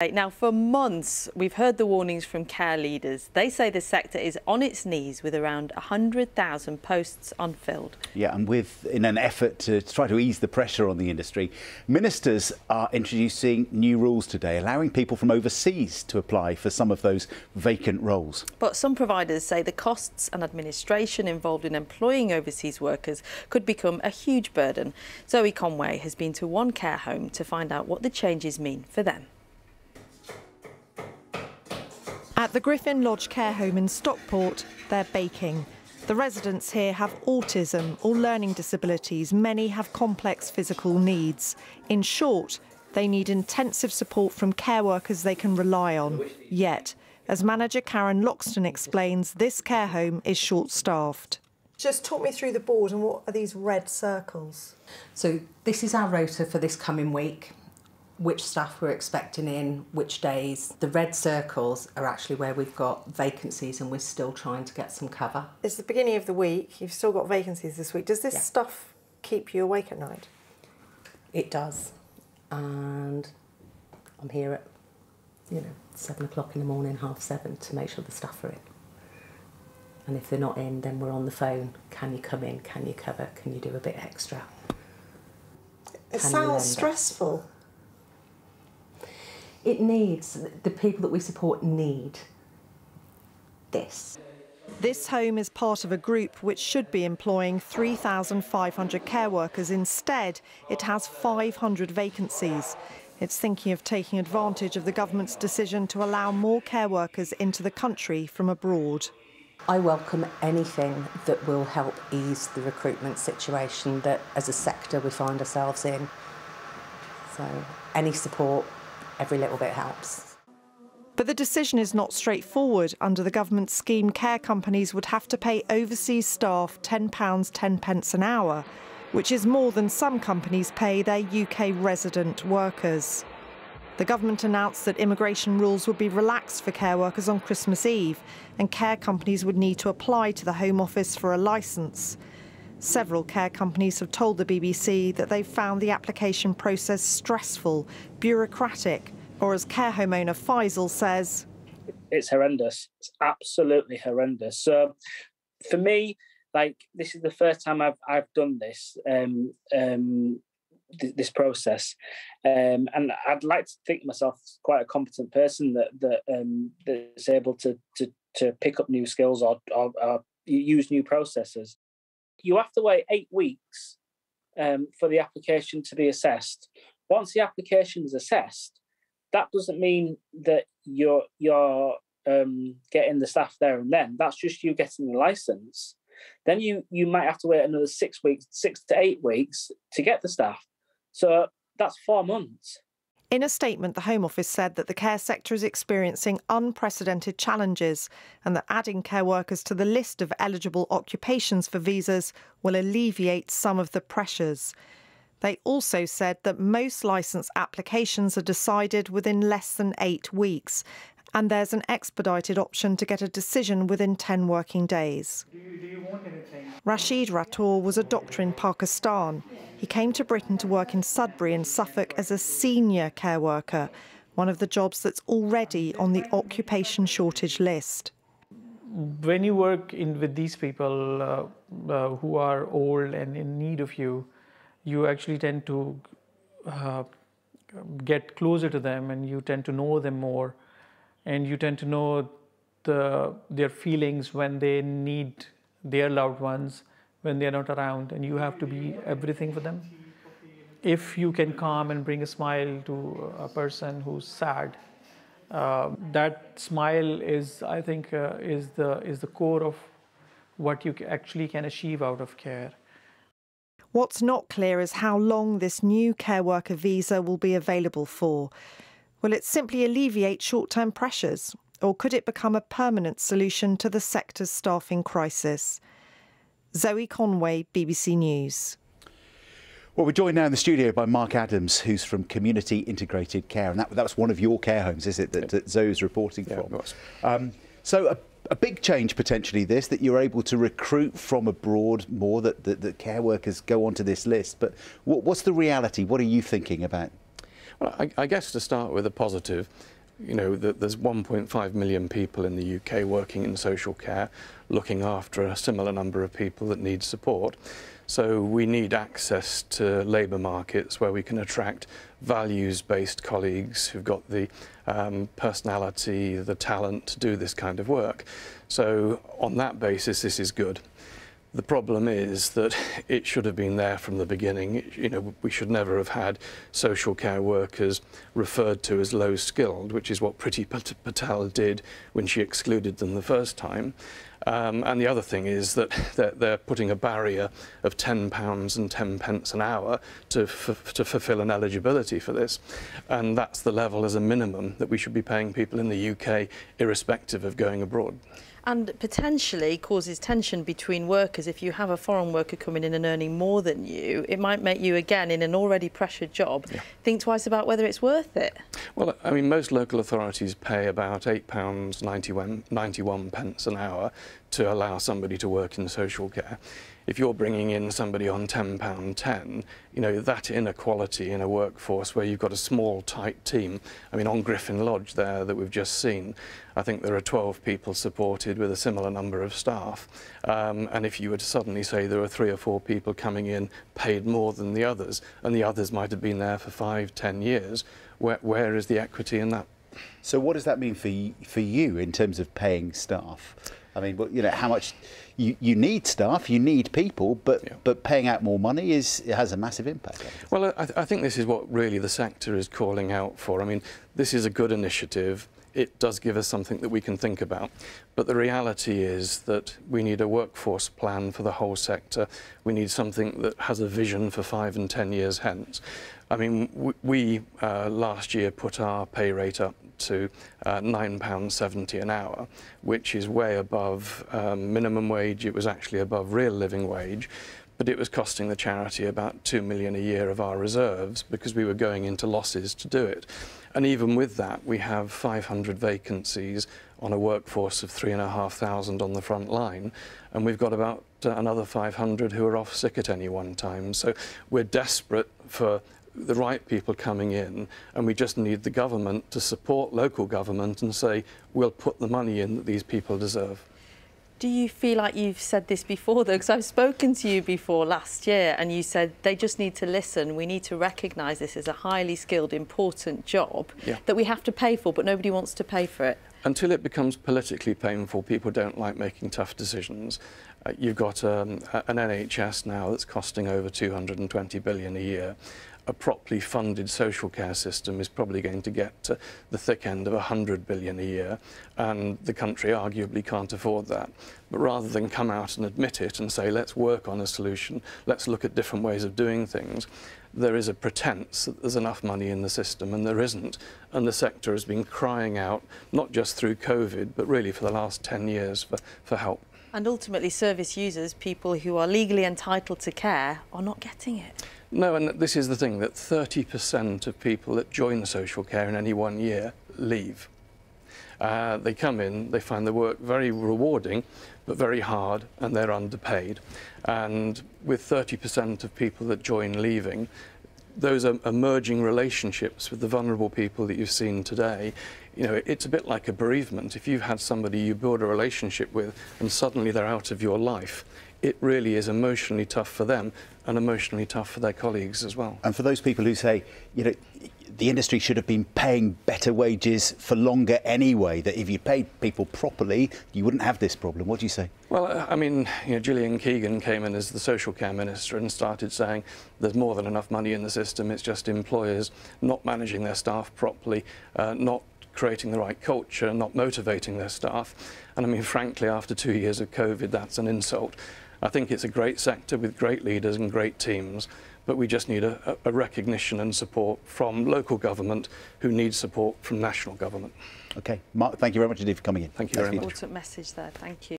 Now, for months, we've heard the warnings from care leaders. They say the sector is on its knees with around 100,000 posts unfilled. Yeah, and with in an effort to try to ease the pressure on the industry, ministers are introducing new rules today, allowing people from overseas to apply for some of those vacant roles. But some providers say the costs and administration involved in employing overseas workers could become a huge burden. Zoe Conway has been to one care home to find out what the changes mean for them. At the Griffin Lodge care home in Stockport, they're baking. The residents here have autism or learning disabilities. Many have complex physical needs. In short, they need intensive support from care workers they can rely on. Yet, as manager Karen Loxton explains, this care home is short staffed. Just talk me through the board and what are these red circles? So, this is our rota for this coming week which staff we're expecting in, which days. The red circles are actually where we've got vacancies and we're still trying to get some cover. It's the beginning of the week, you've still got vacancies this week. Does this yeah. stuff keep you awake at night? It does. And I'm here at, you know, seven o'clock in the morning, half seven, to make sure the staff are in. And if they're not in, then we're on the phone. Can you come in? Can you cover? Can you do a bit extra? It Can sounds stressful it needs, the people that we support need this. This home is part of a group which should be employing 3,500 care workers. Instead, it has 500 vacancies. It's thinking of taking advantage of the government's decision to allow more care workers into the country from abroad. I welcome anything that will help ease the recruitment situation that as a sector we find ourselves in. So any support every little bit helps. But the decision is not straightforward. Under the government scheme, care companies would have to pay overseas staff £10 10 pence an hour, which is more than some companies pay their UK resident workers. The government announced that immigration rules would be relaxed for care workers on Christmas Eve, and care companies would need to apply to the Home Office for a licence. Several care companies have told the BBC that they've found the application process stressful, bureaucratic, or as care home owner Faisal says, it's horrendous. It's absolutely horrendous. So for me, like this is the first time I've I've done this um, um, th- this process, um, and I'd like to think myself quite a competent person that that um, that's able to to to pick up new skills or, or, or use new processes you have to wait eight weeks um, for the application to be assessed. Once the application is assessed, that doesn't mean that you're you're um, getting the staff there and then. That's just you getting the license. Then you you might have to wait another six weeks, six to eight weeks to get the staff. So that's four months. In a statement, the Home Office said that the care sector is experiencing unprecedented challenges and that adding care workers to the list of eligible occupations for visas will alleviate some of the pressures. They also said that most licence applications are decided within less than eight weeks and there's an expedited option to get a decision within 10 working days. Do you, do you Rashid Rator was a doctor in Pakistan. He came to Britain to work in Sudbury in Suffolk as a senior care worker, one of the jobs that's already on the occupation shortage list. When you work in, with these people uh, uh, who are old and in need of you, you actually tend to uh, get closer to them and you tend to know them more. And you tend to know the, their feelings when they need their loved ones when they're not around and you have to be everything for them. If you can calm and bring a smile to a person who's sad uh, that smile is i think uh, is the is the core of what you actually can achieve out of care What's not clear is how long this new care worker visa will be available for. Will it simply alleviate short term pressures, or could it become a permanent solution to the sector's staffing crisis? Zoe Conway, BBC News. Well, we're joined now in the studio by Mark Adams, who's from Community Integrated Care, and that, that's one of your care homes, is it, that, that Zoe's reporting yeah, from? Um, so, a, a, big change potentially this, that you're able to recruit from abroad more, that, that care workers go onto this list. But what, what's the reality? What are you thinking about? Well, I, I guess to start with a positive, you know, there's 1.5 million people in the UK working in social care, looking after a similar number of people that need support. So we need access to labour markets where we can attract values-based colleagues who've got the um, personality, the talent to do this kind of work. So on that basis, this is good. The problem is that it should have been there from the beginning. You know, we should never have had social care workers referred to as low skilled, which is what Priti Patel did when she excluded them the first time. Um, and the other thing is that they're, they're putting a barrier of £10 and 10 pence an hour to, to fulfil an eligibility for this. And that's the level as a minimum that we should be paying people in the UK, irrespective of going abroad and potentially causes tension between workers. If you have a foreign worker coming in and earning more than you, it might make you, again, in an already pressured job, yeah. think twice about whether it's worth it. Well, I mean, most local authorities pay about £8.91 91 pence an hour to allow somebody to work in social care if you're bringing in somebody on £10.10, you know, that inequality in a workforce where you've got a small, tight team. I mean, on Griffin Lodge there that we've just seen, I think there are 12 people supported with a similar number of staff. Um, and if you were to suddenly say there are three or four people coming in paid more than the others, and the others might have been there for five, ten years, where, where is the equity in that? So what does that mean for for you in terms of paying staff? I mean, you know, how much you, you need staff, you need people, but yeah. but paying out more money is has a massive impact. Well, I, I think this is what really the sector is calling out for. I mean, this is a good initiative. It does give us something that we can think about. But the reality is that we need a workforce plan for the whole sector. We need something that has a vision for five and ten years hence. I mean, we uh, last year put our pay rate up to uh, £9.70 an hour, which is way above um, minimum wage. It was actually above real living wage, but it was costing the charity about two million a year of our reserves because we were going into losses to do it. And even with that, we have 500 vacancies on a workforce of 3,500 on the front line, and we've got about uh, another 500 who are off sick at any one time. So we're desperate for the right people coming in, and we just need the government to support local government and say, we'll put the money in that these people deserve. Do you feel like you've said this before, though? Because I've spoken to you before last year, and you said they just need to listen. We need to recognise this as a highly skilled, important job yeah. that we have to pay for, but nobody wants to pay for it. Until it becomes politically painful, people don't like making tough decisions. Uh, you've got um, an NHS now that's costing over 220 billion a year a properly funded social care system is probably going to get to the thick end of 100 billion a year and the country arguably can't afford that. But rather than come out and admit it and say let's work on a solution let's look at different ways of doing things there is a pretense that there's enough money in the system and there isn't. And the sector has been crying out not just through covid but really for the last 10 years for, for help. And ultimately service users people who are legally entitled to care are not getting it no, and this is the thing, that 30% of people that join social care in any one year leave. Uh, they come in, they find the work very rewarding, but very hard, and they're underpaid. And with 30% of people that join leaving, those are emerging relationships with the vulnerable people that you've seen today, you know, it's a bit like a bereavement. If you've had somebody you build a relationship with and suddenly they're out of your life, it really is emotionally tough for them and emotionally tough for their colleagues as well. And for those people who say, you know, the industry should have been paying better wages for longer anyway, that if you paid people properly, you wouldn't have this problem. What do you say? Well, I mean, you know, Gillian Keegan came in as the social care minister and started saying there's more than enough money in the system, it's just employers not managing their staff properly, uh, not creating the right culture, not motivating their staff. And I mean, frankly, after two years of COVID, that's an insult. I think it's a great sector with great leaders and great teams, but we just need a, a recognition and support from local government who needs support from national government. Okay, Mark, thank you very much indeed for coming in. Thank you Thanks very much. Important message there, thank you.